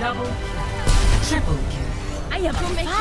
Double kill. Triple kill. I am on fire.